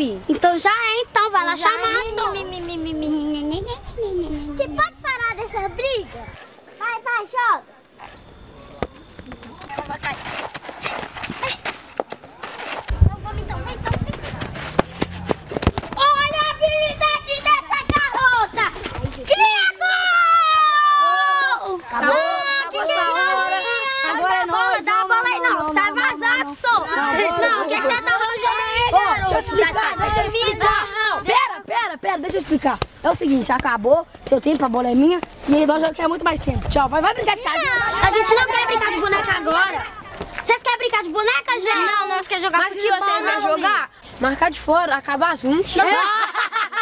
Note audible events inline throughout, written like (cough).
coffee. (laughs) É o seguinte, acabou, seu tempo, a bola é minha, e aí nós já quer muito mais tempo. Tchau, vai, vai brincar de casa. A gente não quer brincar de boneca agora. Vocês querem brincar de boneca, gente? Não, nós queremos jogar Mas futebol. Mas vocês vão jogar? Marcar de fora, acabar as 20. Não. (laughs)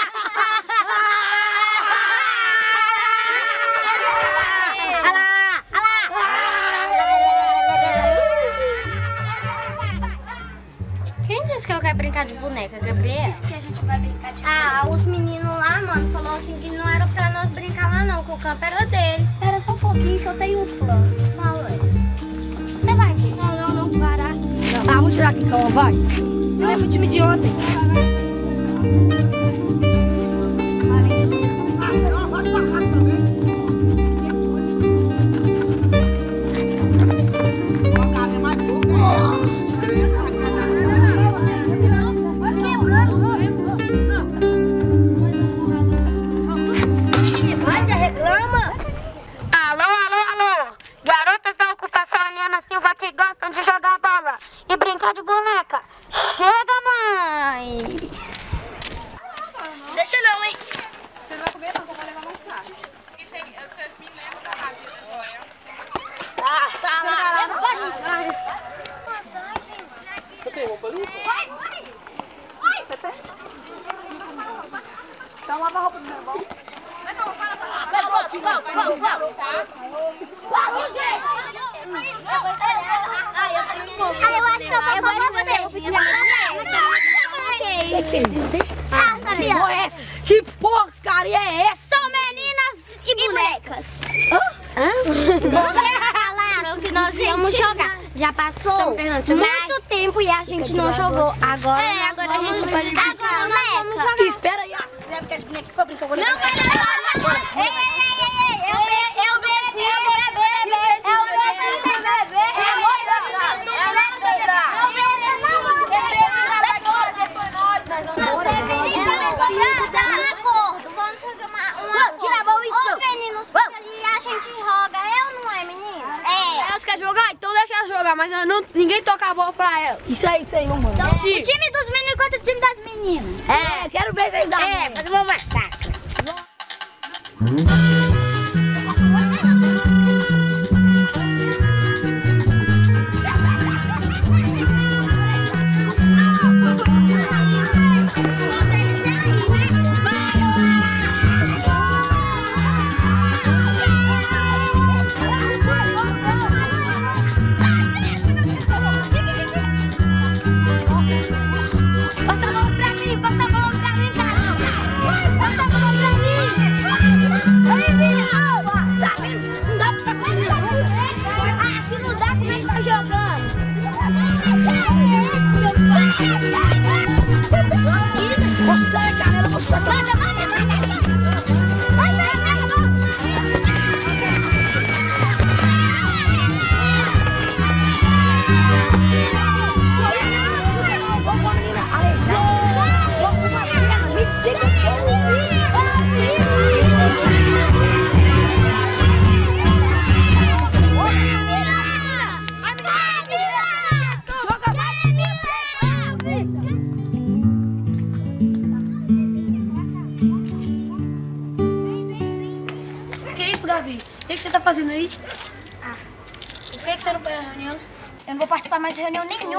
brincar de boneca, Gabriel? Isso que a gente vai brincar de Ah, boneca. os meninos lá, mano, falou assim que não era pra nós brincar lá não, que o campo era deles. Espera só um pouquinho que eu tenho um plano. Fala aí. Você vai? Não, não, não, para. Não. Ah, vamos tirar aqui, calma, vai. Eu lembro o time de ontem. Valeu. Ah, pode baixar também. jogar, mas não, ninguém toca a bola pra ela. Isso aí, isso aí, mano. Então, é. o time dos meninos contra o time das meninas. É, é quero ver vocês É, fazer uma massacre. Hum.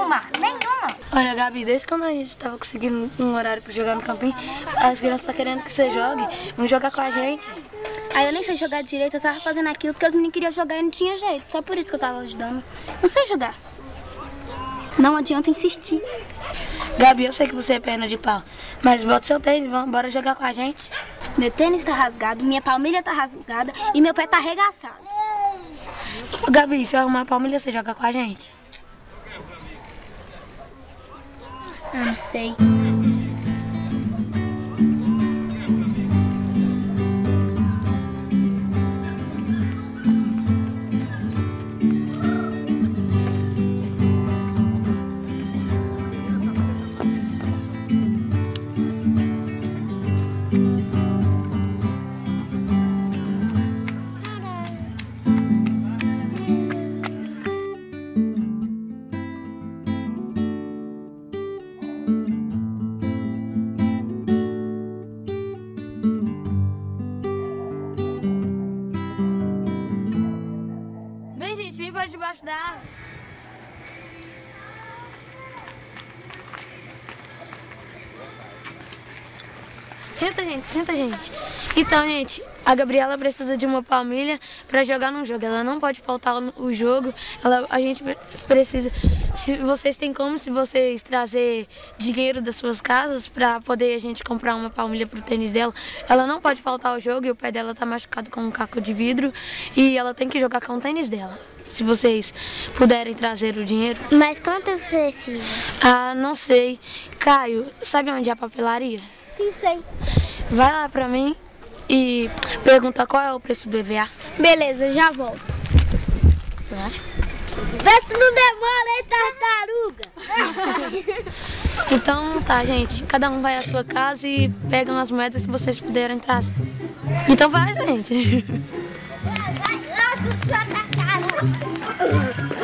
Nenhuma. Nenhuma. Olha, Gabi, desde quando a gente tava conseguindo um horário pra jogar no campinho, as crianças estão querendo que você jogue. Vão jogar com a gente. Aí eu nem sei jogar direito, eu tava fazendo aquilo porque os meninos queriam jogar e não tinha jeito. Só por isso que eu tava ajudando. Não sei jogar. Não adianta insistir. Gabi, eu sei que você é perna de pau, mas bota seu tênis, vamos, bora jogar com a gente. Meu tênis tá rasgado, minha palmilha tá rasgada e meu pé tá arregaçado. Gabi, se eu arrumar a palmilha, você joga com a gente? Eu não árvore. Senta, gente, senta, gente. Então, gente, a Gabriela precisa de uma palmilha para jogar no jogo. Ela não pode faltar o jogo. Ela, a gente pre- precisa. Se vocês têm como, se vocês trazer dinheiro das suas casas para poder a gente comprar uma palmilha pro tênis dela, ela não pode faltar ao jogo e o pé dela tá machucado com um caco de vidro e ela tem que jogar com o tênis dela. Se vocês puderem trazer o dinheiro. Mas quanto precisa? Ah, não sei. Caio, sabe onde é a papelaria? Sim, sei. Vai lá pra mim e pergunta qual é o preço do EVA. Beleza, já volto. Vê se não demora, hein, tartaruga? (laughs) Então tá, gente. Cada um vai à sua casa e pegam as moedas que vocês puderem trazer. Então vai, gente. Vai logo, sua tartaruga.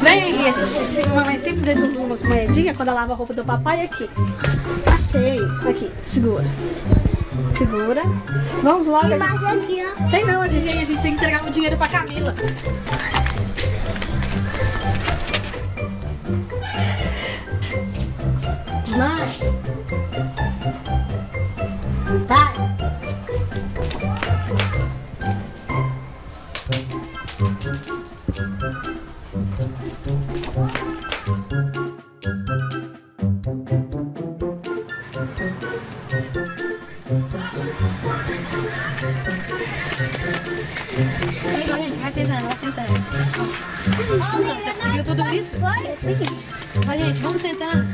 Vem aí, a gente, a mamãe sempre deixa umas moedinhas quando ela lava a roupa do papai aqui. Achei. Aqui, segura. Segura. Vamos logo. a gente- aqui, ó. Tem não, a gente, a gente tem que entregar o dinheiro pra Camila. Mãe. Pai. Gente, vamos sentando.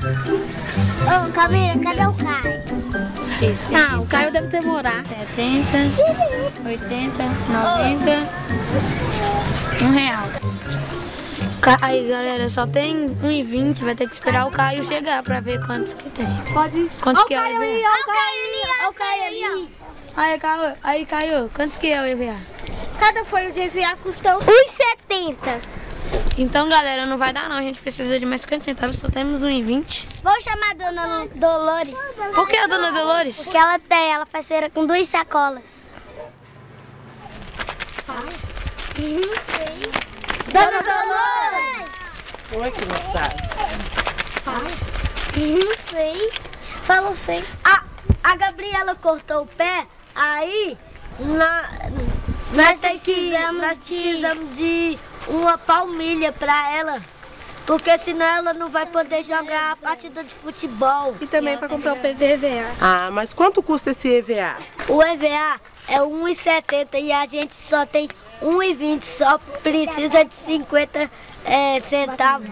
Ô, Camila, cadê o Caio? Sim, sim. Ah, o Caio deve demorar. 70, 80, 90, um real. Aí, galera, só tem 1,20. Vai ter que esperar o Caio chegar pra ver quantos que tem. Pode ir. Quantos Ó o que é o EVA? aí, ó o Caio ali. Olha o Caio ali. Aí, Caio, aí, Caio, quantos que é o EVA? Cada folha de EVA custa 1,70. Então, galera, não vai dar não. A gente precisa de mais 50 centavos. Só temos 1,20. Vou chamar a dona Dolores. Por que a dona Dolores? Porque ela tem, ela faz feira com duas sacolas. Dona Dolores! Oi, criançada. Não sei. Fala sim. A, a Gabriela cortou o pé, aí na- nós, que- precisamos nós de- precisamos de uma palmilha para ela. Porque senão ela não vai poder jogar a partida de futebol. E também pra comprar o PVVA. Ah, mas quanto custa esse EVA? O EVA é 1,70 e a gente só tem 1,20, só precisa de 50 é, centavos.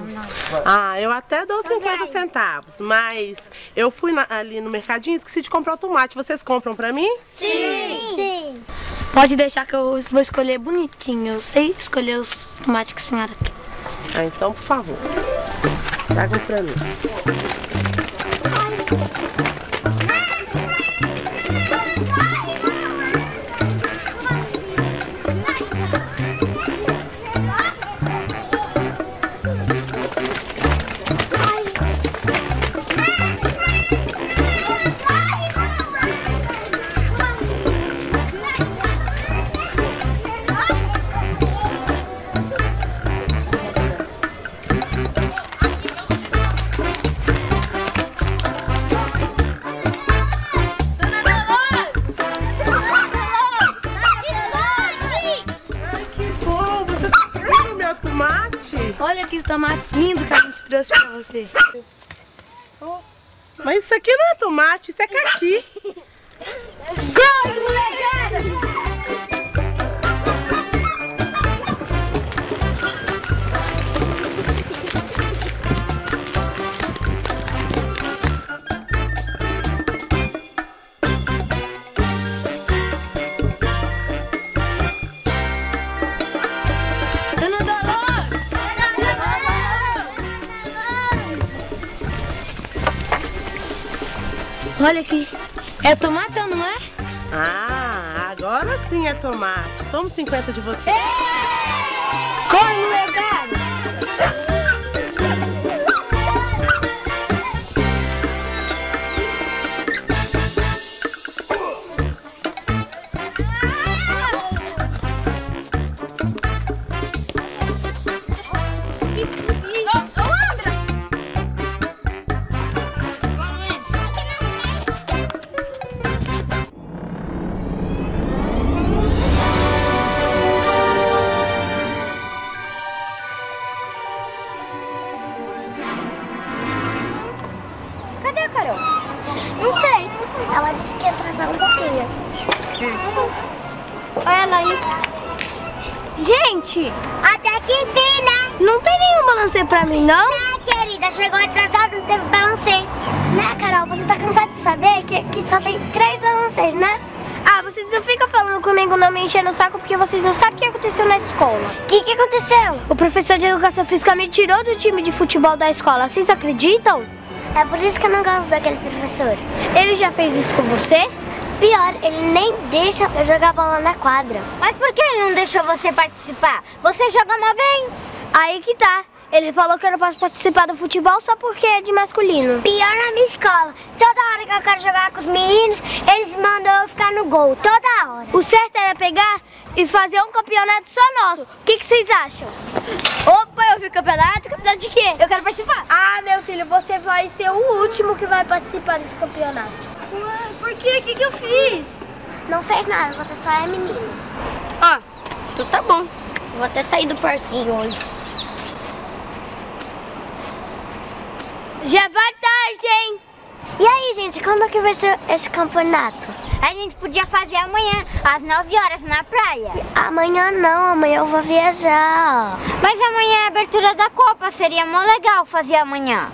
Ah, eu até dou 50 centavos, mas eu fui na- ali no mercadinho e esqueci de comprar o tomate. Vocês compram pra mim? Sim. Sim. Pode deixar que eu vou escolher bonitinho. Eu sei escolher os tomates que a senhora quer. Ah, então, por favor. Traga pra mim. Olha aqui. É tomate ou não é? Ah, agora sim é tomate. Toma 50 de você. Corre, molecada! Carol? Não sei. Ela disse que ia atrasar um pouquinho. Olha ela aí. Gente! Até que enfim, né? Não tem nenhum balancê pra mim, não? Ah, querida, chegou atrasado, não teve balancê. Né, Carol? Você tá cansada de saber que, que só tem três balancês, né? Ah, vocês não ficam falando comigo não me enchendo o saco porque vocês não sabem o que aconteceu na escola. O que, que aconteceu? O professor de educação física me tirou do time de futebol da escola. Vocês acreditam? É por isso que eu não gosto daquele professor. Ele já fez isso com você? Pior, ele nem deixa eu jogar bola na quadra. Mas por que ele não deixou você participar? Você joga mó bem. Aí que tá. Ele falou que eu não posso participar do futebol só porque é de masculino. Pior na minha escola. Toda hora que eu quero jogar com os meninos, eles mandam eu ficar no gol. Toda hora. O certo era pegar e fazer um campeonato só nosso. O que, que vocês acham? Opa, eu vi o campeonato. Campeonato de quê? Eu quero participar. Ah, meu filho, você vai ser o último que vai participar desse campeonato. Ué, por quê? O que, que eu fiz? Não fez nada, você só é menino. Ah, então tá bom. Vou até sair do parquinho hoje. Já vai tarde, hein? E aí, gente, quando que vai ser esse campeonato? A gente podia fazer amanhã, às 9 horas, na praia. Amanhã não, amanhã eu vou viajar. Mas amanhã é a abertura da Copa, seria mó legal fazer amanhã.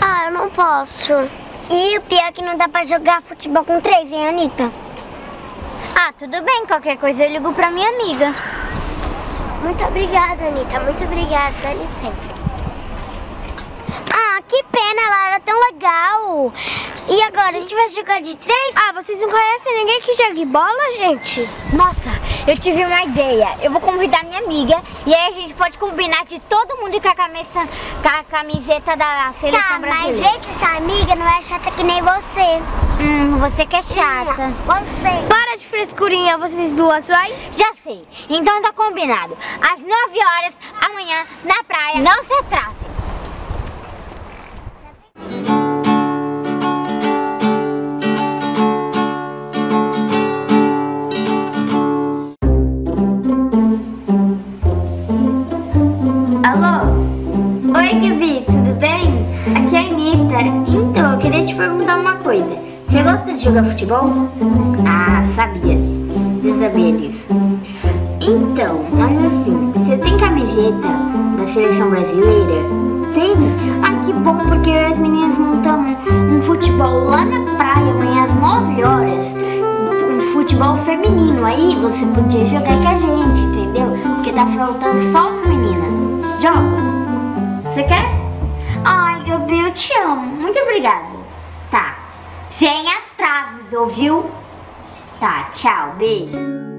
Ah, eu não posso. E o pior é que não dá pra jogar futebol com três, hein, Anitta? Ah, tudo bem, qualquer coisa eu ligo pra minha amiga. Muito obrigada, Anitta. Muito obrigada. Dá licença. Ah, que pena, ela era tão legal. E agora, a gente vai jogar de três? Ah, vocês não conhecem ninguém que jogue bola, gente? Nossa, eu tive uma ideia. Eu vou convidar minha amiga e aí a gente pode combinar de todo mundo com a, camisa, com a camiseta da seleção Tá, mas brasileira. vê se sua amiga não é chata que nem você. Hum, você que é chata. Você. Para de frescurinha, vocês duas, vai? Já sei. Então tá combinado. Às 9 horas, amanhã, na praia. Não se atrase. Coisa. Você gosta de jogar futebol? Ah, sabias. Já sabia disso. Então, mas assim, você tem camiseta da seleção brasileira? Tem? Ah, que bom, porque eu as meninas montamos um futebol lá na praia amanhã às 9 horas. Um futebol feminino. Aí você podia jogar com a gente, entendeu? Porque tá faltando só uma menina. Joga. Você quer? Ah, obrigado. Tá. Sem atrasos, ouviu? Tá, tchau, beijo.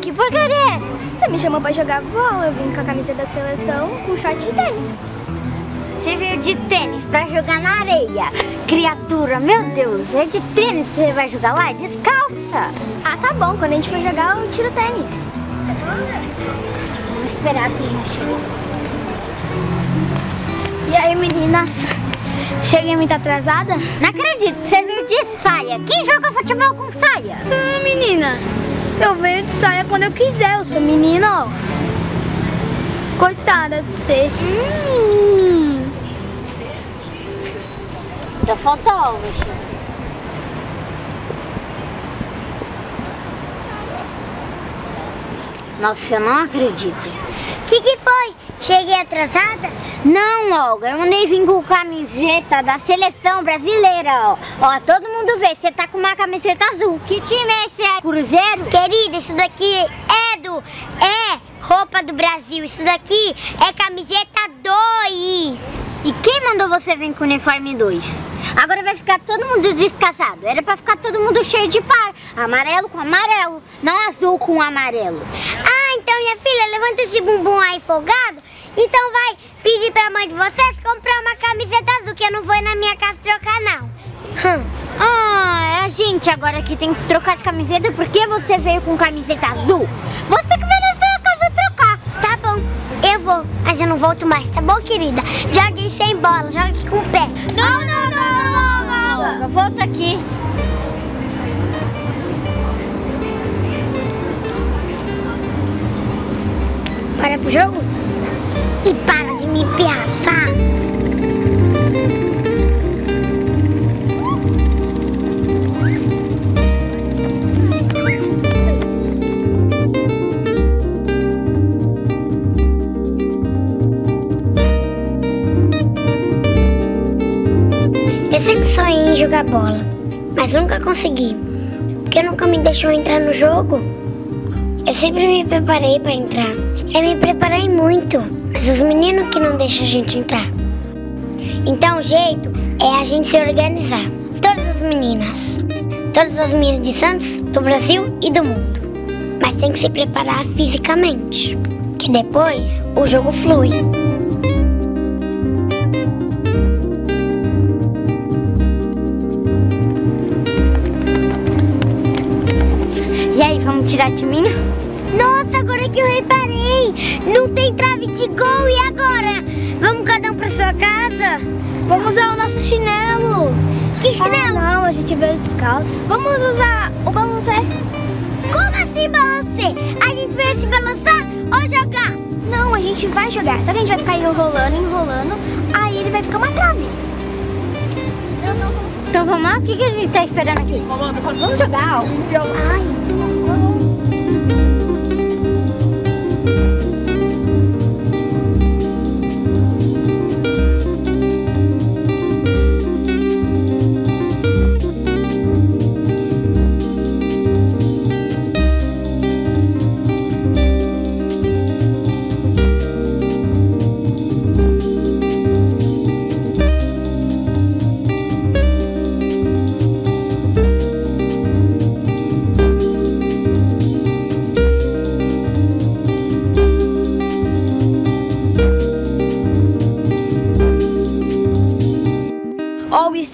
Que porcaria é? Você me chamou pra jogar bola, eu vim com a camisa da seleção com short de tênis. Você veio de tênis pra jogar na areia. Criatura, meu Deus, é de tênis que você vai jogar lá? Descalça. Ah, tá bom, quando a gente for jogar eu tiro tênis. Vamos esperar que já chegou. E aí meninas, cheguei muito atrasada? Não acredito que você veio de saia. Quem joga futebol com saia? Ah, menina, eu venho de saia quando eu quiser, eu sou menina, ó. Coitada de ser. Hum, Só falta ovos. Nossa, eu não acredito. O que, que foi? Cheguei atrasada? Não, Olga, eu mandei vir com camiseta da seleção brasileira, ó. Ó, todo mundo vê, você tá com uma camiseta azul. Que time é esse? Cruzeiro? Querida, isso daqui é do. É roupa do Brasil. Isso daqui é camiseta 2. E quem mandou você vir com uniforme 2? Agora vai ficar todo mundo descasado. Era pra ficar todo mundo cheio de par. Amarelo com amarelo, não azul com amarelo. Ah, então minha filha, levanta esse bumbum aí folgado. Então vai pedir pra mãe de vocês comprar uma camiseta azul, que eu não vou ir na minha casa trocar, não. Hum. Ah, é a gente agora que tem que trocar de camiseta. Por que você veio com camiseta azul? Você que veio na sua casa trocar. Tá bom, eu vou, mas eu não volto mais, tá bom, querida? Jogue sem bola, jogue com o pé. Não, não, não, não, não, Olga, volta aqui. Para pro jogo? E para bola, mas nunca consegui. Porque nunca me deixou entrar no jogo. Eu sempre me preparei para entrar. Eu me preparei muito, mas os meninos que não deixam a gente entrar. Então o jeito é a gente se organizar. Todas as meninas. Todas as meninas de Santos, do Brasil e do mundo. Mas tem que se preparar fisicamente. Que depois o jogo flui. Chinelo. Que chinelo? não, a gente veio descalço. Vamos usar o balancê. Como assim balancê? A gente veio se balançar ou jogar? Não, a gente vai jogar. Só que a gente vai ficar enrolando, enrolando. Aí ele vai ficar uma trave. Não, não, não. Então vamos lá? O que, que a gente tá esperando aqui? Vamos jogar. Ai.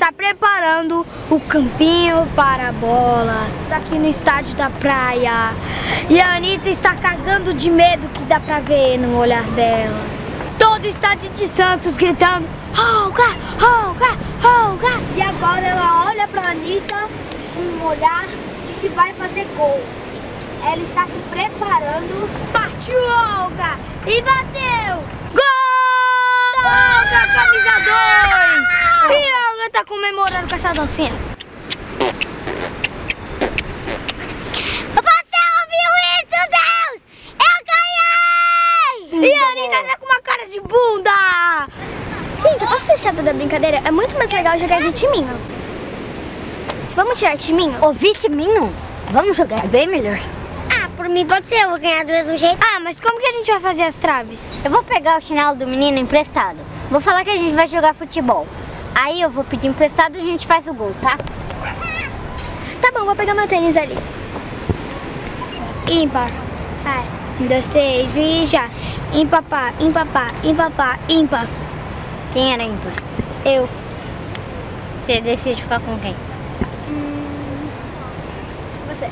Está preparando o campinho para a bola. Aqui no estádio da praia. E a Anitta está cagando de medo que dá pra ver no olhar dela. Todo o estádio de Santos gritando Olga, Olga, Olga. E agora ela olha pra Anitta com um olhar de que vai fazer gol. Ela está se preparando. Partiu Olga! E bateu! Gol! Olga, camisa 2! tá comemorando com essa dancinha? Você ouviu isso, Deus? Eu ganhei! E a Anitta tá com uma cara de bunda! Gente, eu posso ser da brincadeira? É muito mais legal jogar de timinho. Vamos tirar timinho? Ouvir timinho? Vamos jogar, é bem melhor. Ah, por mim pode ser, eu vou ganhar do mesmo jeito. Ah, mas como que a gente vai fazer as traves? Eu vou pegar o chinelo do menino emprestado. Vou falar que a gente vai jogar futebol. Aí eu vou pedir emprestado e a gente faz o gol, tá? Tá bom, vou pegar meu tênis ali. Ímpar. Vai. Um, dois, três e já. Empapar, empapar, empapar, ímpar. Quem era ímpar? Eu. Você decide ficar com quem? Você.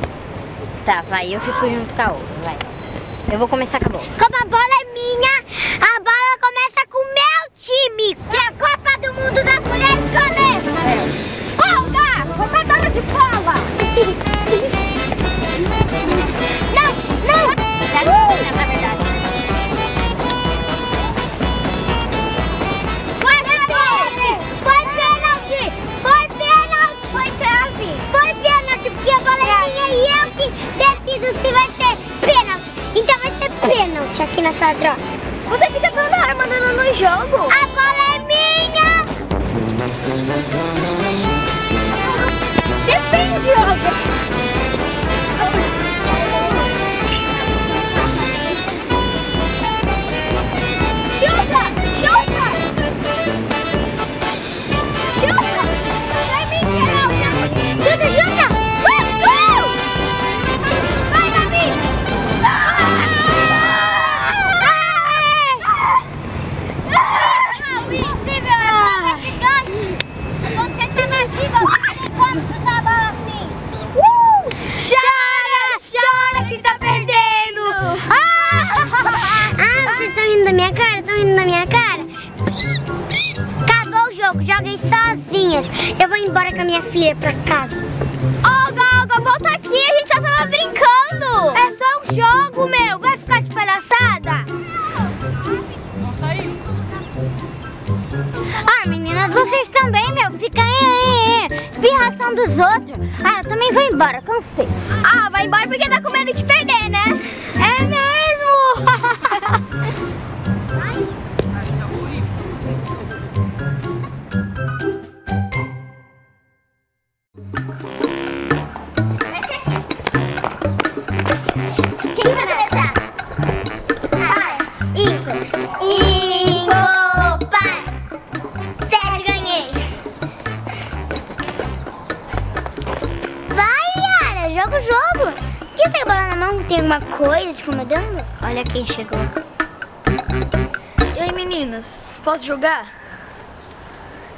Tá, vai, eu fico junto com a outra, vai. Eu vou começar com a bola. Como a bola é minha, a bola começa com o meu time, que é do Mundo das Mulheres Começa! Olga, competadora de bola! não, não! Foi pênalti! Foi pênalti! Foi pênalti! Foi trave! Foi pênalti, porque a bola minha e eu que se vai ser pênalti. Então vai ser pênalti aqui nessa troca. Você fica toda hora mandando no jogo. A bola minha! Defende, Olga. Quem chegou. E aí, meninas, posso jogar?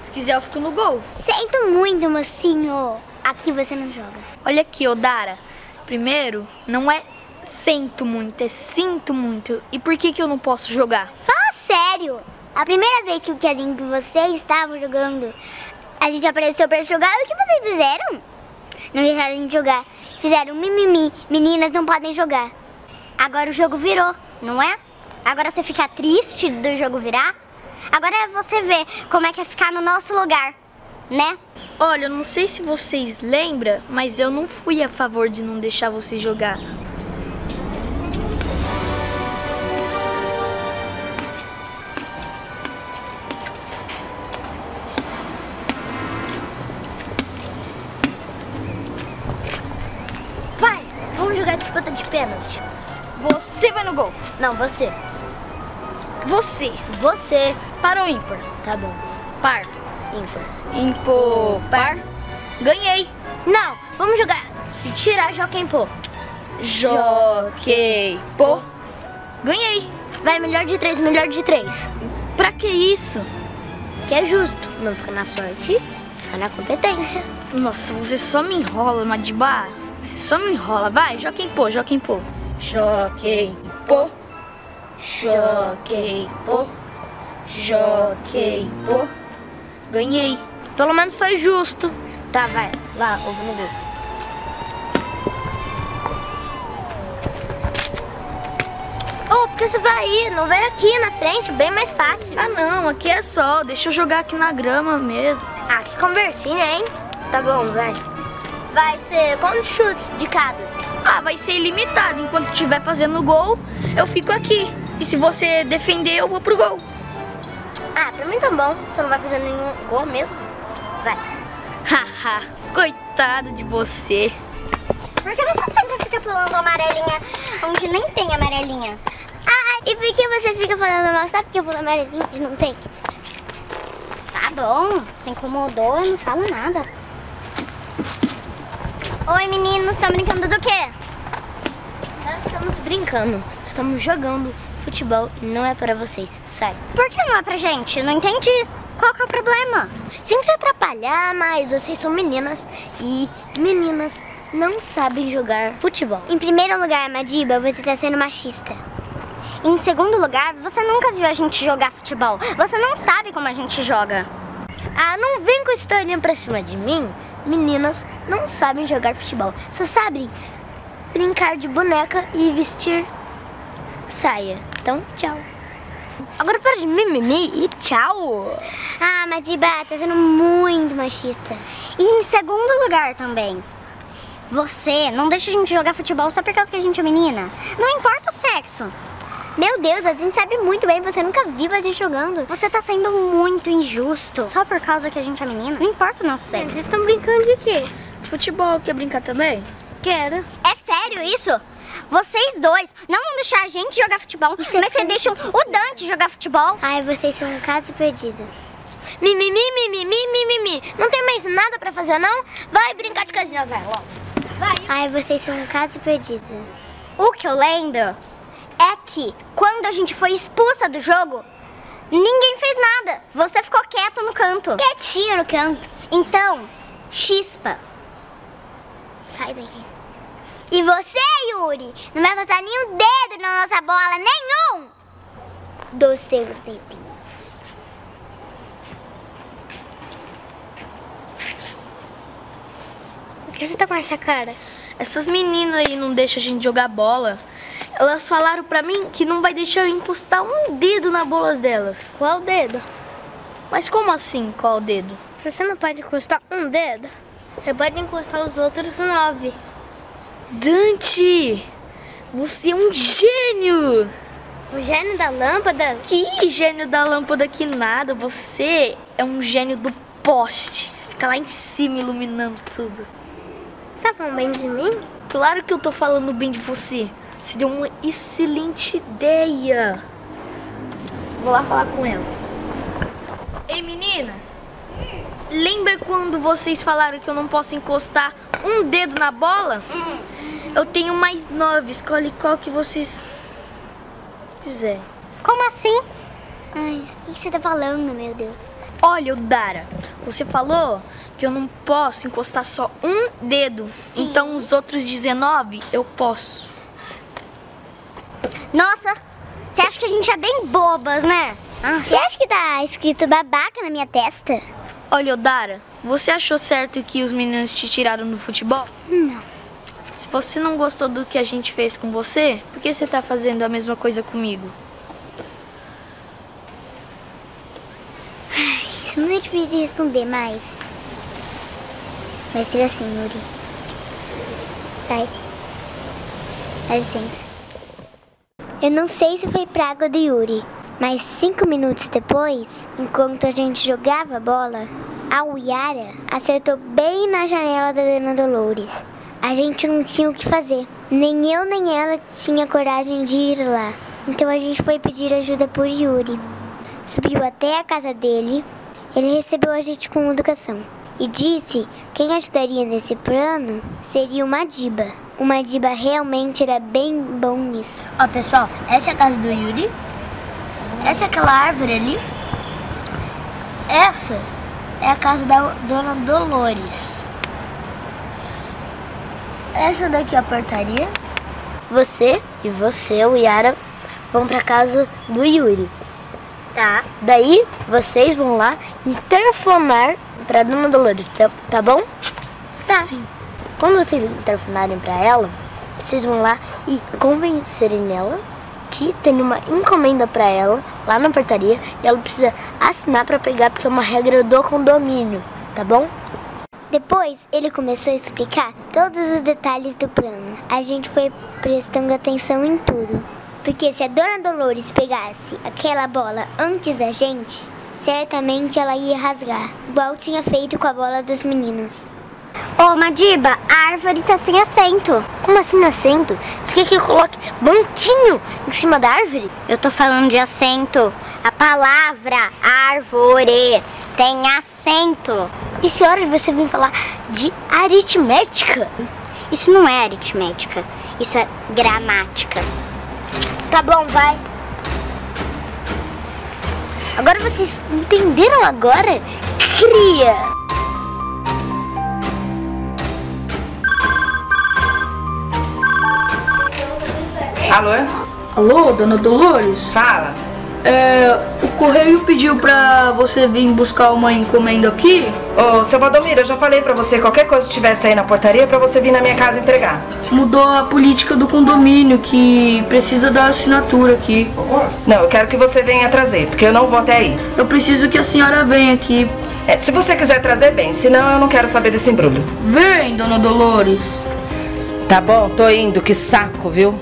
Se quiser, eu fico no gol. Sinto muito, mocinho. Aqui você não joga. Olha aqui, Odara. Primeiro, não é sento muito, é sinto muito. E por que que eu não posso jogar? Fala sério. A primeira vez que o Kiazinho e você estavam jogando, a gente apareceu pra jogar. O que vocês fizeram? Não deixaram a gente jogar. Fizeram mimimi. Meninas não podem jogar. Agora o jogo virou, não é? Agora você fica triste do jogo virar? Agora é você ver como é que é ficar no nosso lugar, né? Olha, eu não sei se vocês lembram, mas eu não fui a favor de não deixar vocês jogar. No gol. Não, você. Você. Você. Para ou ímpar? Tá bom. Par. Ímpar. Impor. Par. Ganhei. Não, vamos jogar. Tirar Joaquim Pô. Joquei. Pô. Ganhei. Vai, melhor de três, melhor de três. Pra que isso? Que é justo. Não fica na sorte, fica na competência. Nossa, você só me enrola, Madibá. Você só me enrola. Vai, Joaquim Pô, Joaquim Pô. Joaquim Pô. Joaquim Pô. Joaquim Pô. Ganhei. Pelo menos foi justo. Tá, vai. Lá, ovo no gol. Oh, por que você vai aí? Não vem aqui na frente, bem mais fácil. Ah não, aqui é sol. Deixa eu jogar aqui na grama mesmo. Ah, que conversinha, hein? Tá bom, vai. Vai ser quantos chutes de cada? Ah, vai ser ilimitado. Enquanto estiver fazendo gol, eu fico aqui. E se você defender, eu vou pro gol. Ah, pra mim tá bom. Você não vai fazer nenhum gol mesmo? Vai. (laughs) Haha, coitado de você. Por que você sempre fica falando amarelinha onde nem tem amarelinha? Ah, e por que você fica falando mal só porque eu falo amarelinha onde não tem? Tá bom, você incomodou, eu não falo nada. Oi meninos, estão brincando do quê? Nós estamos brincando, estamos jogando futebol e não é para vocês, sai. Por que não é pra gente? Não entendi. Qual que é o problema? Sempre atrapalhar, mas vocês são meninas e meninas não sabem jogar futebol. Em primeiro lugar, Madiba, você está sendo machista. Em segundo lugar, você nunca viu a gente jogar futebol. Você não sabe como a gente joga. Ah, não vem com historinha pra cima de mim. Meninas não sabem jogar futebol. Só sabem brincar de boneca e vestir saia. Então, tchau. Agora para de mimimi e tchau. Ah, Madiba, tá sendo muito machista. E em segundo lugar também. Você não deixa a gente jogar futebol só por causa que a gente é menina. Não importa o sexo. Meu Deus, a gente sabe muito bem, você nunca viu a gente jogando. Você tá sendo muito injusto. Só por causa que a gente é menina. Não importa o nosso sexo. Vocês estão brincando de quê? Futebol, quer brincar também? Quero. É sério isso? Vocês dois não vão deixar a gente jogar futebol, mas vocês deixam o Dante jogar futebol. Ai, vocês são um caso perdido. Mimimi, mimimi, mimimi. Não tem mais nada pra fazer, não? Vai brincar de casinha, vai, logo. Vai. Ai, vocês são um caso perdido. O que eu lembro é que quando a gente foi expulsa do jogo, ninguém fez nada. Você ficou quieto no canto. Quietinho no canto. Então, chispa. Sai daqui. E você, Yuri, não vai passar nenhum dedo na nossa bola, nenhum! Dos seus dedinhos. Por que você tá com essa cara? Essas meninas aí não deixam a gente jogar bola. Elas falaram pra mim que não vai deixar eu encostar um dedo na bola delas. Qual dedo? Mas como assim, qual dedo? Você não pode encostar um dedo. Você pode encostar os outros nove. Dante! Você é um gênio! O gênio da lâmpada? Que gênio da lâmpada que nada. Você é um gênio do poste. Fica lá em cima iluminando tudo. Você tá falando bem de mim? Claro que eu tô falando bem de você. Você deu uma excelente ideia. Vou lá falar com elas. Ei, meninas! Lembra quando vocês falaram que eu não posso encostar um dedo na bola? Eu tenho mais nove. Escolhe qual que vocês quiserem. Como assim? Ai, o que você tá falando, meu Deus? Olha, Dara, você falou que eu não posso encostar só um dedo. Então os outros 19 eu posso. Nossa, você acha que a gente é bem bobas, né? Você acha que tá escrito babaca na minha testa? Olha, Dara, você achou certo que os meninos te tiraram do futebol? Não. Se você não gostou do que a gente fez com você, por que você tá fazendo a mesma coisa comigo? Isso não é difícil de responder mais. Vai ser assim, Yuri. Sai. Dá licença. Eu não sei se foi praga do Yuri, mas cinco minutos depois, enquanto a gente jogava bola, a Uyara acertou bem na janela da Dona Dolores. A gente não tinha o que fazer. Nem eu nem ela tinha coragem de ir lá. Então a gente foi pedir ajuda por Yuri. Subiu até a casa dele. Ele recebeu a gente com educação. E disse que quem ajudaria nesse plano seria o Madiba. O Madiba realmente era bem bom nisso. Ó, pessoal, essa é a casa do Yuri. Essa é aquela árvore ali. Essa é a casa da Dona Dolores. Essa daqui é a portaria. Você e você, o Yara, vão pra casa do Yuri. Tá. Daí vocês vão lá interfonar pra Dona Dolores, tá, tá bom? Tá. Sim. Quando vocês interfonarem pra ela, vocês vão lá e convencerem ela que tem uma encomenda pra ela lá na portaria e ela precisa assinar pra pegar porque é uma regra do condomínio, tá bom? Depois ele começou a explicar todos os detalhes do plano. A gente foi prestando atenção em tudo. Porque se a Dona Dolores pegasse aquela bola antes da gente, Certamente ela ia rasgar, igual tinha feito com a bola dos meninos. Ô, Madiba, a árvore tá sem assento. Como assim assento? Você quer que eu coloque banquinho em cima da árvore? Eu tô falando de assento. A palavra árvore tem assento. E se de você vir falar de aritmética? Isso não é aritmética, isso é gramática. Tá bom, vai. Agora vocês entenderam agora? Cria! Alô? Alô, dona Dolores? Fala. É, o correio pediu pra você vir buscar uma encomenda aqui. Ô, seu Valdomiro, eu já falei pra você, qualquer coisa que tivesse aí na portaria, pra você vir na minha casa entregar. Mudou a política do condomínio, que precisa da assinatura aqui. Não, eu quero que você venha trazer, porque eu não vou até aí. Eu preciso que a senhora venha aqui. É, se você quiser trazer, bem, senão eu não quero saber desse embrulho. Vem, dona Dolores. Tá bom, tô indo, que saco, viu?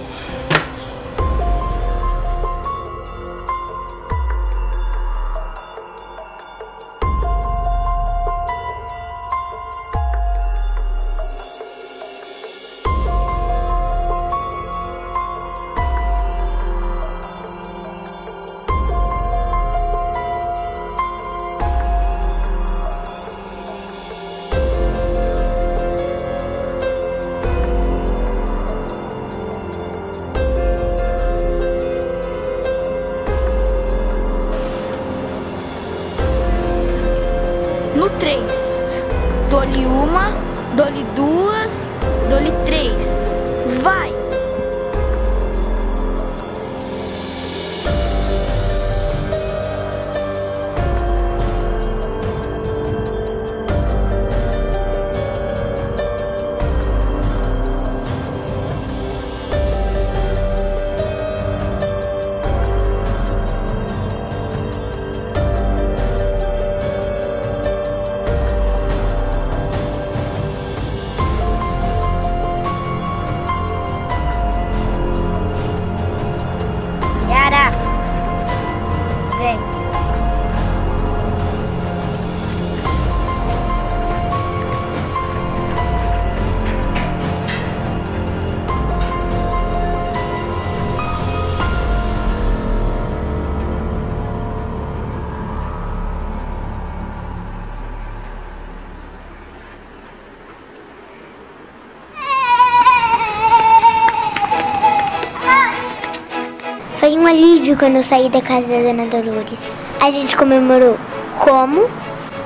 Alívio quando eu saí da casa da Dona Dolores. A gente comemorou como?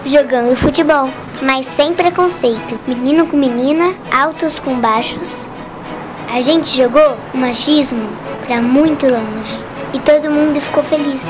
Jogando futebol, mas sem preconceito. Menino com menina, altos com baixos. A gente jogou o machismo pra muito longe e todo mundo ficou feliz.